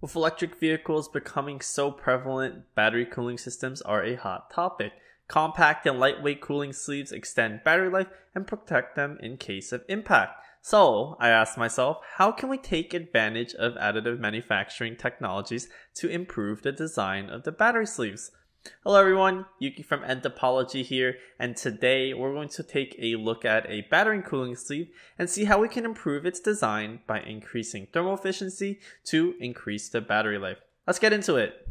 With electric vehicles becoming so prevalent, battery cooling systems are a hot topic. Compact and lightweight cooling sleeves extend battery life and protect them in case of impact. So, I asked myself, how can we take advantage of additive manufacturing technologies to improve the design of the battery sleeves? Hello everyone, Yuki from nTopology here, and today we're going to take a look at a battery cooling sleeve and see how we can improve its design by increasing thermal efficiency to increase the battery life. Let's get into it.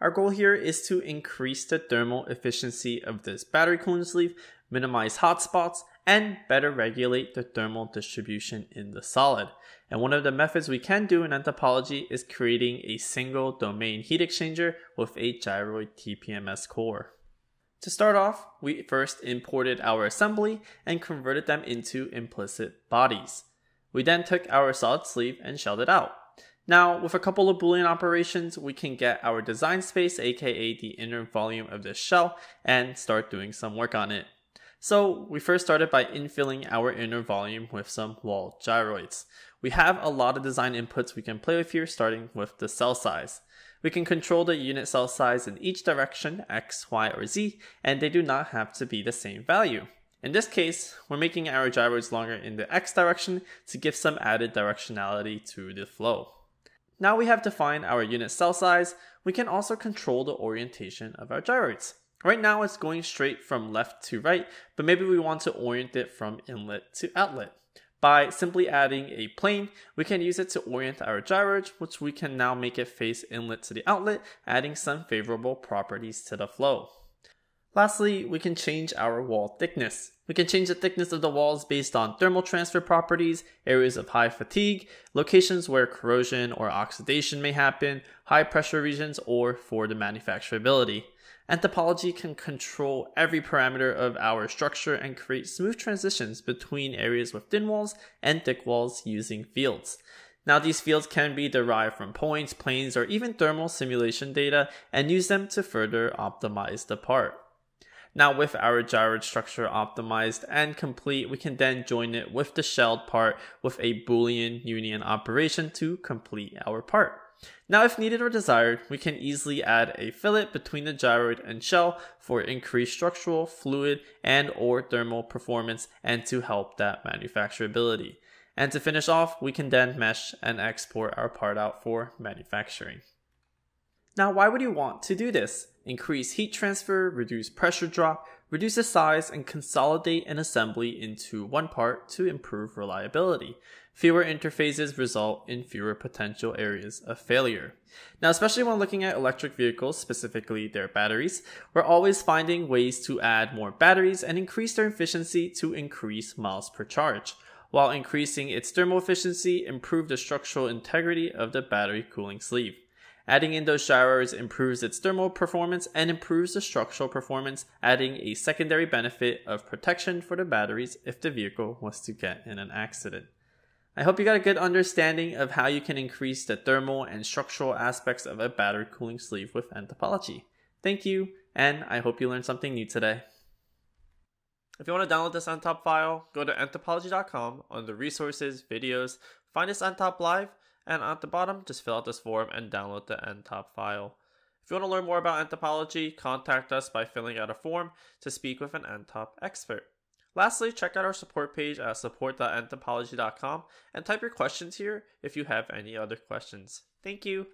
Our goal here is to increase the thermal efficiency of this battery cooling sleeve, minimize hotspots, and better regulate the thermal distribution in the solid. And one of the methods we can do in nTopology is creating a single domain heat exchanger with a gyroid TPMS core. To start off, we first imported our assembly and converted them into implicit bodies. We then took our solid sleeve and shelled it out. Now, with a couple of boolean operations, we can get our design space, aka the inner volume of this shell, and start doing some work on it. So we first started by infilling our inner volume with some wall gyroids. We have a lot of design inputs we can play with here, starting with the cell size. We can control the unit cell size in each direction, x, y, or z, and they do not have to be the same value. In this case, we're making our gyroids longer in the x direction to give some added directionality to the flow. Now we have defined our unit cell size, we can also control the orientation of our gyroids. Right now it's going straight from left to right, but maybe we want to orient it from inlet to outlet. By simply adding a plane, we can use it to orient our gyroid, which we can now make it face inlet to the outlet, adding some favorable properties to the flow. Lastly, we can change our wall thickness. We can change the thickness of the walls based on thermal transfer properties, areas of high fatigue, locations where corrosion or oxidation may happen, high pressure regions, or for the manufacturability. nTopology can control every parameter of our structure and create smooth transitions between areas with thin walls and thick walls using fields. Now these fields can be derived from points, planes, or even thermal simulation data and use them to further optimize the part. Now with our gyroid structure optimized and complete, we can then join it with the shelled part with a boolean union operation to complete our part. Now if needed or desired, we can easily add a fillet between the gyroid and shell for increased structural, fluid, and or thermal performance and to help that manufacturability. And to finish off, we can then mesh and export our part out for manufacturing. Now, why would you want to do this? Increase heat transfer, reduce pressure drop, reduce the size, and consolidate an assembly into one part to improve reliability. Fewer interfaces result in fewer potential areas of failure. Now, especially when looking at electric vehicles, specifically their batteries, we're always finding ways to add more batteries and increase their efficiency to increase miles per charge while increasing its thermal efficiency, improve the structural integrity of the battery cooling sleeve. Adding in those gyroids improves its thermal performance and improves the structural performance, adding a secondary benefit of protection for the batteries if the vehicle was to get in an accident. I hope you got a good understanding of how you can increase the thermal and structural aspects of a battery cooling sleeve with nTopology. Thank you, and I hope you learned something new today. If you want to download this nTop file, go to ntopology.com under resources, videos, find us on top live, and at the bottom, just fill out this form and download the nTop file. If you want to learn more about nTopology, contact us by filling out a form to speak with an nTop expert. Lastly, check out our support page at support.ntopology.com and type your questions here if you have any other questions. Thank you.